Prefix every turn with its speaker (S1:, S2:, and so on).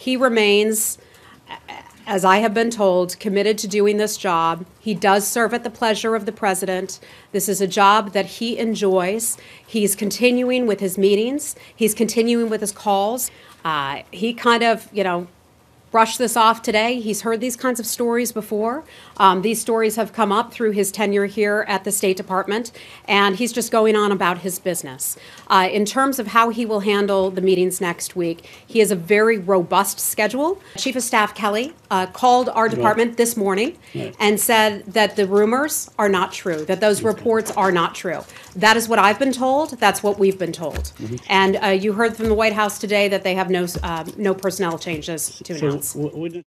S1: He remains, as I have been told, committed to doing this job. He does serve at the pleasure of the president. This is a job that he enjoys. He's continuing with his meetings, he's continuing with his calls. Uh, he kind of, you know, brushed this off today. He's heard these kinds of stories before. Um, these stories have come up through his tenure here at the State Department, and he's just going on about his business. Uh, in terms of how he will handle the meetings next week, he has a very robust schedule. Chief of Staff Kelly uh, called our department this morning and said that the rumors are not true, that those reports are not true. That is what I've been told. That's what we've been told. And uh, you heard from the White House today that they have no, uh, no personnel changes to
S2: So
S1: announce.
S2: w- wouldn't